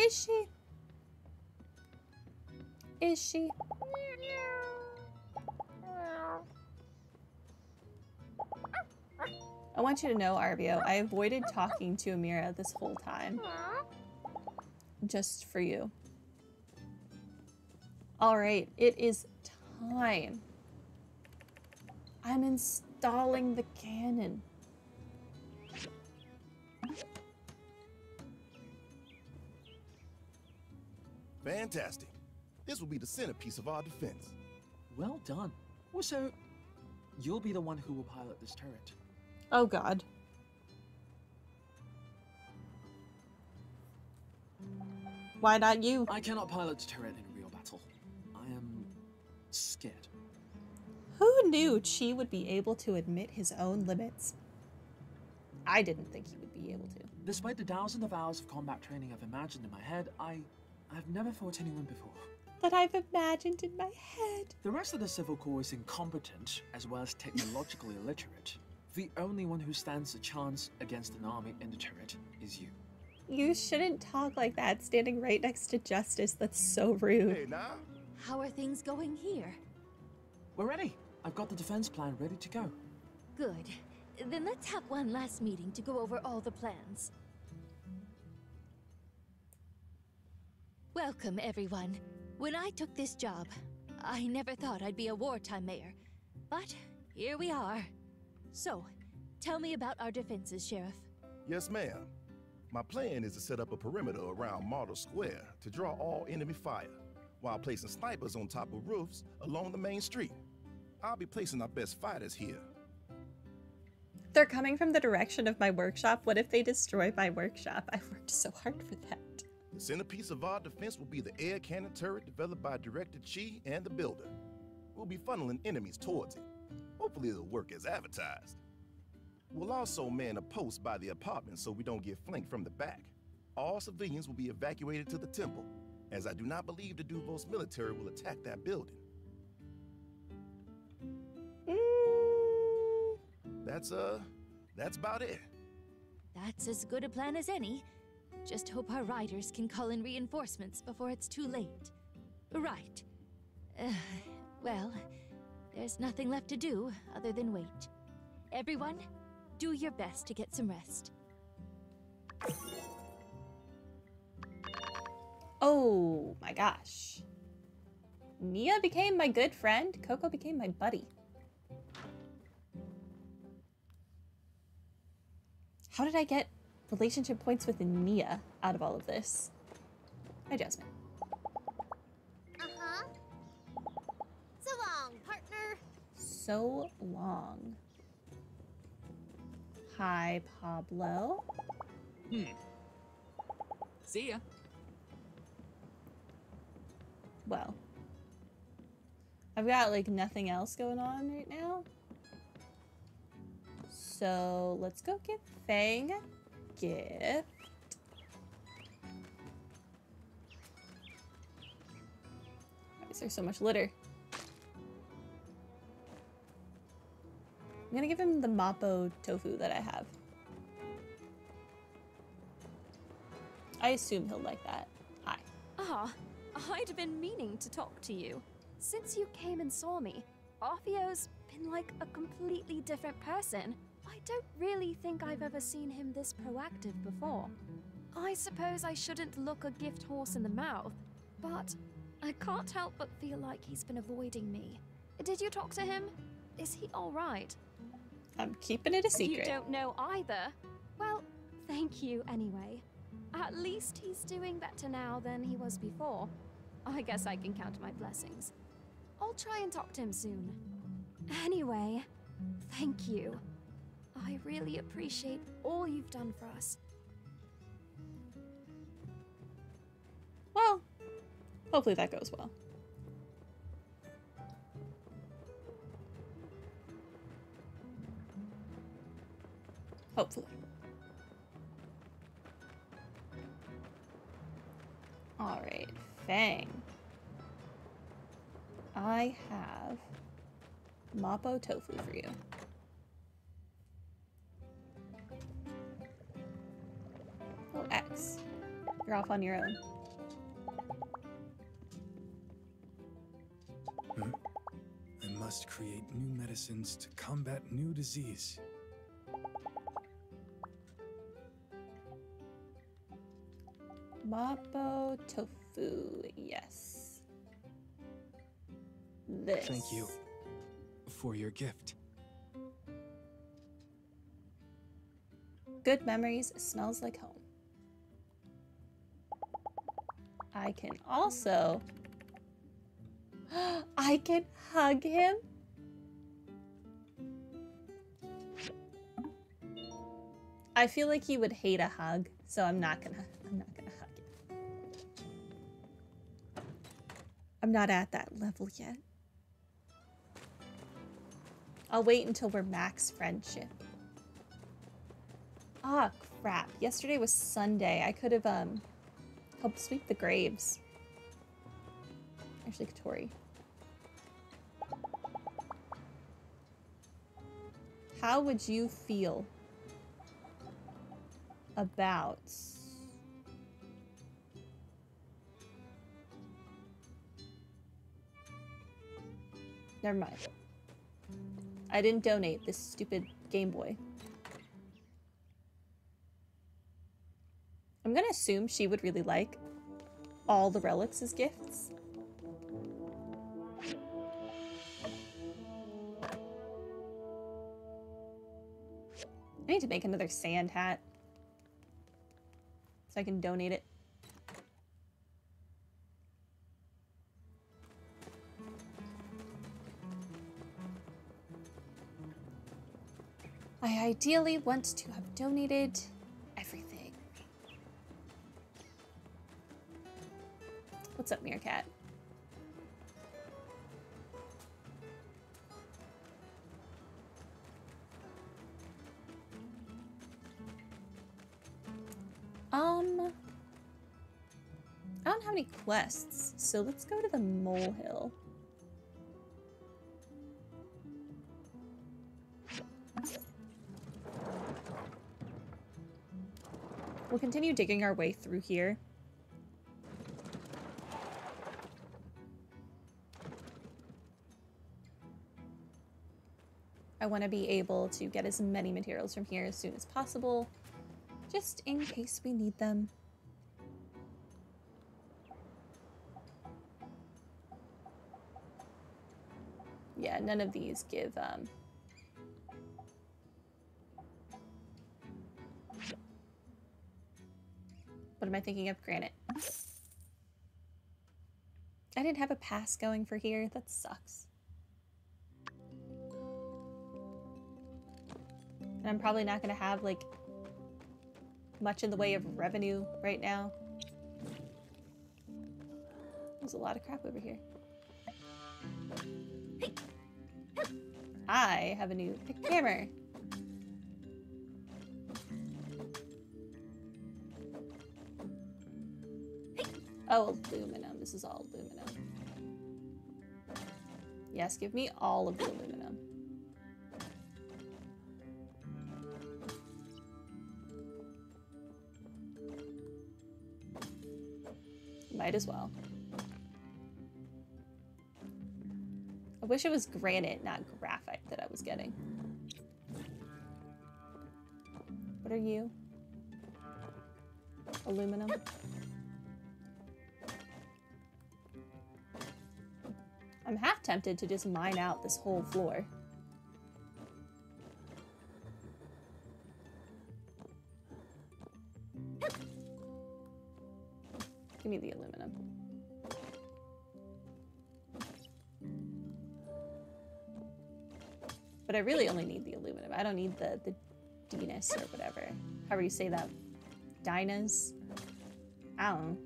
Is she? Is she? I want you to know, Arvio, I avoided talking to Amirah this whole time. Just for you. Alright, it is time. I'm installing the cannon. Fantastic. This will be the centerpiece of our defense. Well done. Also, you'll be the one who will pilot this turret. Oh god. Why not you? I cannot pilot a turret in a real battle. I am scared. Who knew Qi would be able to admit his own limits? I didn't think he would be able to. Despite the thousands of hours of combat training I've imagined in my head, I I've never fought anyone before. That I've imagined in my head. The rest of the Civil Corps is incompetent as well as technologically illiterate. The only one who stands a chance against an army in the turret is you. You shouldn't talk like that standing right next to Justice. That's so rude. Hey, now. How are things going here? We're ready. I've got the defense plan ready to go. Good. Then let's have one last meeting to go over all the plans. Welcome, everyone. When I took this job, I never thought I'd be a wartime mayor. But here we are. So, tell me about our defenses, Sheriff. Yes, ma'am. My plan is to set up a perimeter around Martyr Square to draw all enemy fire, while placing snipers on top of roofs along the main street. I'll be placing our best fighters here. They're coming from the direction of my workshop. What if they destroy my workshop? I worked so hard for that. The centerpiece of our defense will be the air cannon turret developed by Director Qi and the builder. We'll be funneling enemies towards it. Hopefully it'll work as advertised. We'll also man a post by the apartment so we don't get flanked from the back. All civilians will be evacuated to the temple, as I do not believe the Duvos military will attack that building. Mm, That's, uh, that's about it. That's as good a plan as any. Just hope our riders can call in reinforcements before it's too late. Right. Uh, well, there's nothing left to do other than wait. Everyone, do your best to get some rest. Oh my gosh. Nia became my good friend. Coco became my buddy. How did I get relationship points with Nia out of all of this? Hi, Jasmine. Uh-huh. So long, partner. So long. Hi, Pablo. Hmm. See ya. Well, I've got like nothing else going on right now. So let's go get Fang a gift. Why is there so much litter? I'm gonna give him the Mapo tofu that I have. I assume he'll like that. Hi. Ah, I'd been meaning to talk to you. Since you came and saw me, Arvio's been like a completely different person. I don't really think I've ever seen him this proactive before. I suppose I shouldn't look a gift horse in the mouth, but I can't help but feel like he's been avoiding me. Did you talk to him? Is he alright? I'm keeping it a secret. You don't know either? Well, thank you anyway. At least he's doing better now than he was before. I guess I can count my blessings. I'll try and talk to him soon. Anyway, thank you. I really appreciate all you've done for us. Well, hopefully that goes well. Hopefully. Alright, Fang. I have Mapo tofu for you. You're off on your own. Hmm? I must create new medicines to combat new disease. Mapo tofu, yes. This. Thank you for your gift. Good memories smells like home. I can also. I can hug him. I feel like he would hate a hug, so I'm not gonna. I'm not gonna hug him. I'm not at that level yet. I'll wait until we're max friendship. Ah, crap. Yesterday was Sunday. I could have um helped sweep the graves. Actually, Catori. How would you feel about Never mind. I didn't donate this stupid Game Boy. I'm gonna assume she would really like all the relics as gifts. I need to make another sand hat so I can donate it. I ideally want to have donated What's up, Meerkat? Um, I don't have any quests, so let's go to the molehill. We'll continue digging our way through here. I want to be able to get as many materials from here as soon as possible, just in case we need them. Yeah, none of these give um, What am I thinking of? Granite. I didn't have a pass going for here. That sucks. And I'm probably not going to have, like, much in the way of revenue right now. There's a lot of crap over here. I have a new hammer. Oh, aluminum. This is all aluminum. Yes, give me all of the aluminum. As well. I wish it was granite, not graphite that I was getting. What are you? Aluminum? I'm half tempted to just mine out this whole floor. Give me the aluminum. But I really only need the aluminum. I don't need the, the Dinas or whatever. However you say that. Dinas? I don't know.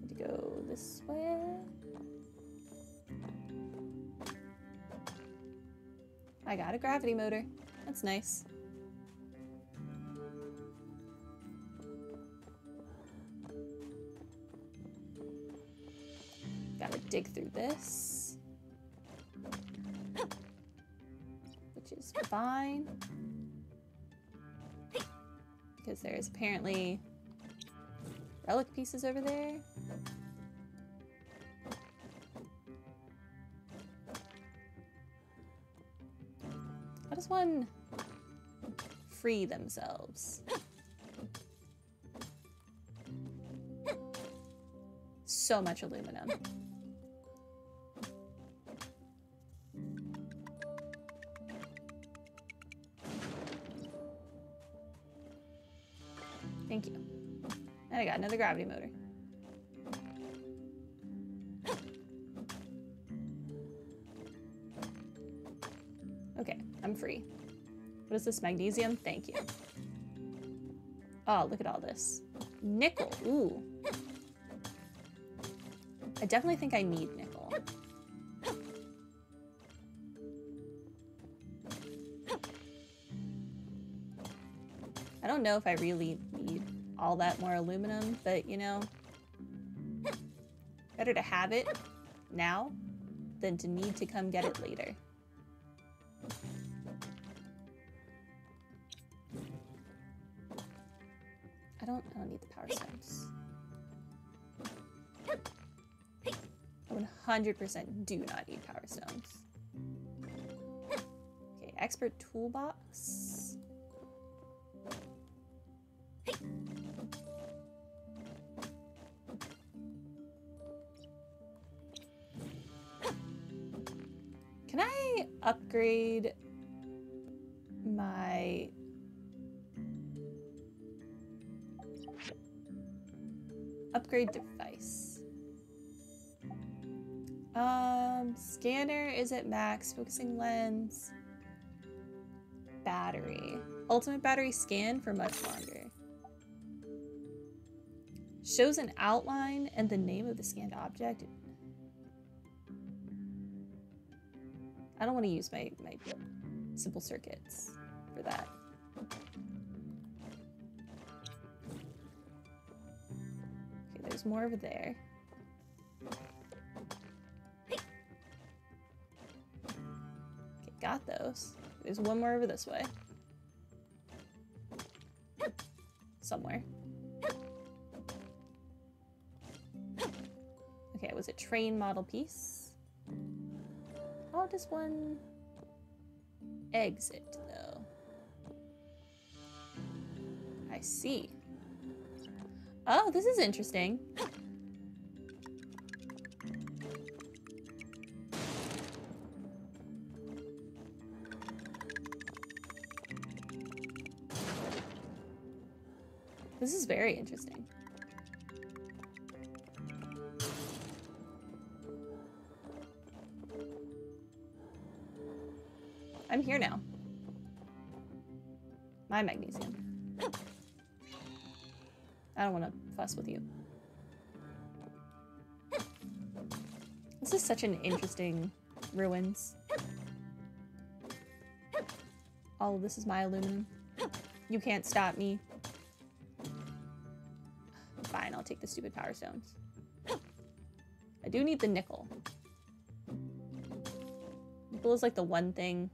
Need to go this way. I got a gravity motor. That's nice. Dig through this. Which is fine. Because there's apparently relic pieces over there. How does one free themselves? So much aluminum. Another gravity motor. Okay, I'm free. What is this? Magnesium? Thank you. Oh, look at all this. Nickel. Ooh. I definitely think I need nickel. I don't know if I really all that more aluminum, but you know, better to have it now than to need to come get it later. I don't, I don't need the power stones. I 100% do not need power stones. Okay, expert toolbox. Upgrade my upgrade device? Um, scanner is at max, focusing lens, battery. Ultimate battery scan for much longer. Shows an outline and the name of the scanned object. I don't want to use my, my simple circuits for that. Okay, there's more over there. Okay, got those. There's one more over this way. Somewhere. Okay, it was a train model piece. How does one exit, though? I see. Oh, this is interesting. This is very interesting. With you. This is such an interesting ruins. All of this is my aluminum. You can't stop me. Fine, I'll take the stupid power stones. I do need the nickel. Nickel is like the one thing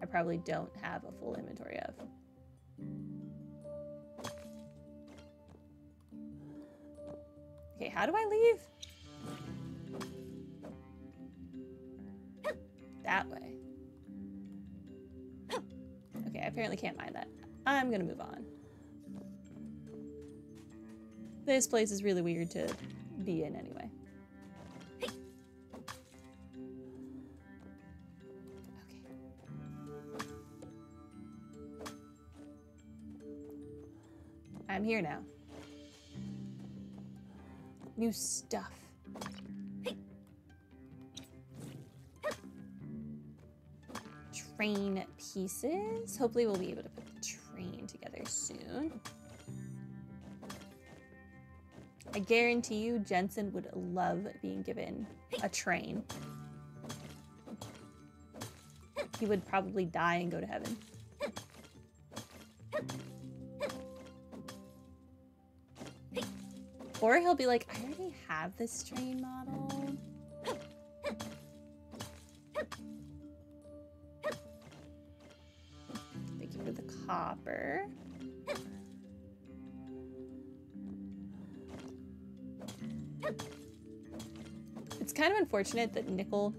I probably don't have a full inventory of. Okay, how do I leave? That way. Okay, I apparently can't mine that. I'm gonna move on. This place is really weird to be in anyway. Okay. I'm here now. New stuff. Train pieces. Hopefully we'll be able to put the train together soon. I guarantee you Jensen would love being given a train. He would probably die and go to heaven. Or he'll be like, I have this train model. copper. It's kind of unfortunate that nickel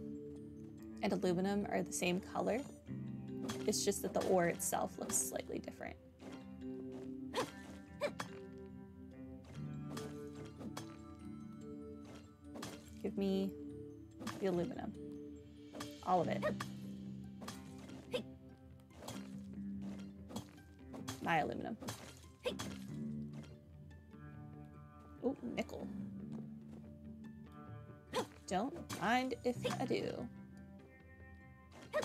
and aluminum are the same color. It's just that the ore itself looks slightly Give me the aluminum. All of it. My aluminum. Oh, nickel. Don't mind if I do. I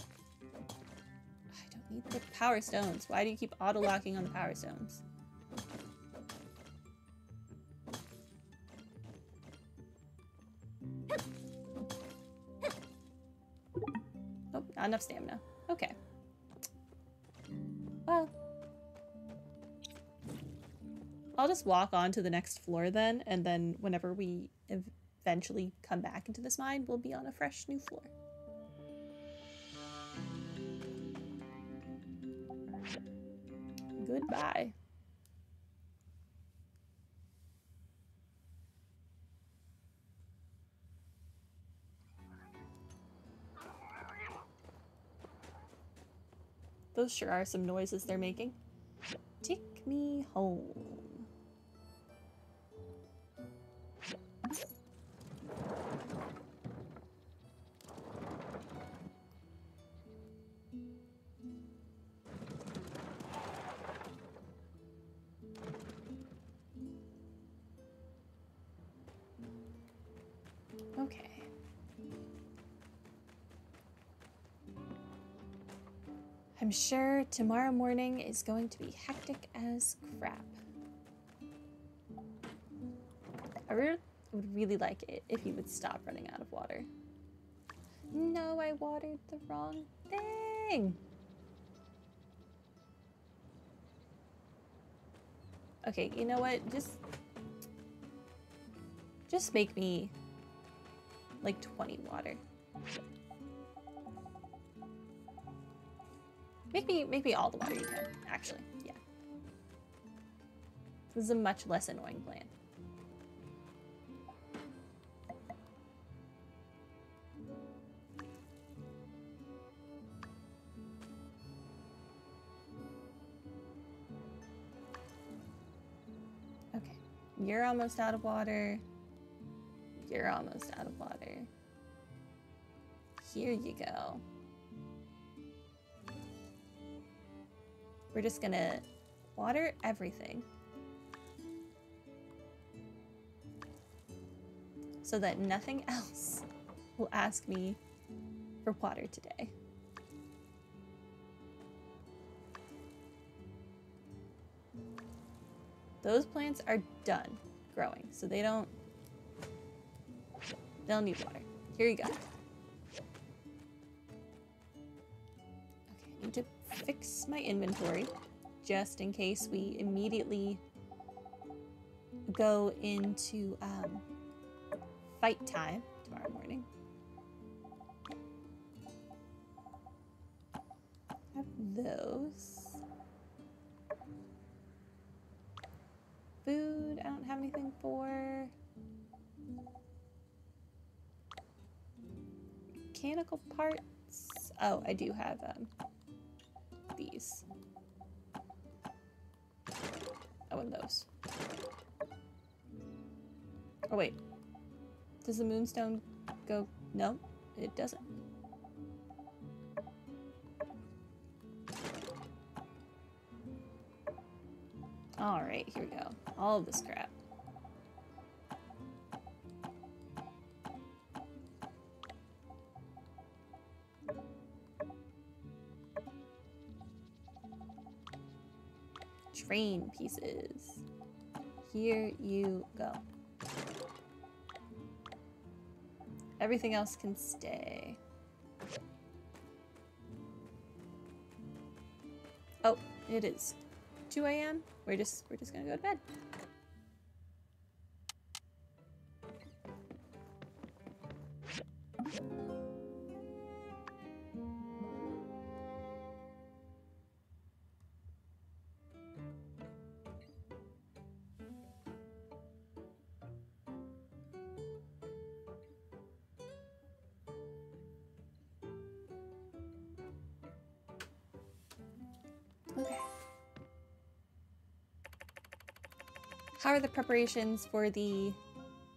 don't need the power stones. Why do you keep auto-locking on the power stones? Not enough stamina. Okay. Well. I'll just walk on to the next floor then, and then whenever we eventually come back into this mine, we'll be on a fresh new floor. Goodbye. Those sure are some noises they're making. Take me home. I'm sure tomorrow morning is going to be hectic as crap. I would really like it if you would stop running out of water. No, I watered the wrong thing. Okay, you know what? Just just make me like 20 water. Make me make me all the water you can, actually. Yeah. This is a much less annoying plan. Okay. You're almost out of water. You're almost out of water. Here you go. We're just gonna water everything. So that nothing else will ask me for water today. Those plants are done growing, so they don't They'll need water. Here you go. My inventory just in case we immediately go into um, fight time tomorrow morning. Have those. Food, I don't have anything for. mechanical parts. Oh, I do have um, these. Oh, and those. Oh, wait. Does the moonstone go? No, it doesn't. Alright, here we go. All this crap. Train pieces. Here you go. Everything else can stay. Oh, it is 2 a.m. We're just we're just gonna go to bed. How are the preparations for the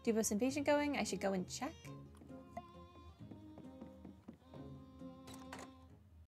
Duvos invasion going? I should go and check.